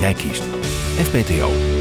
jij kiest. FBTO.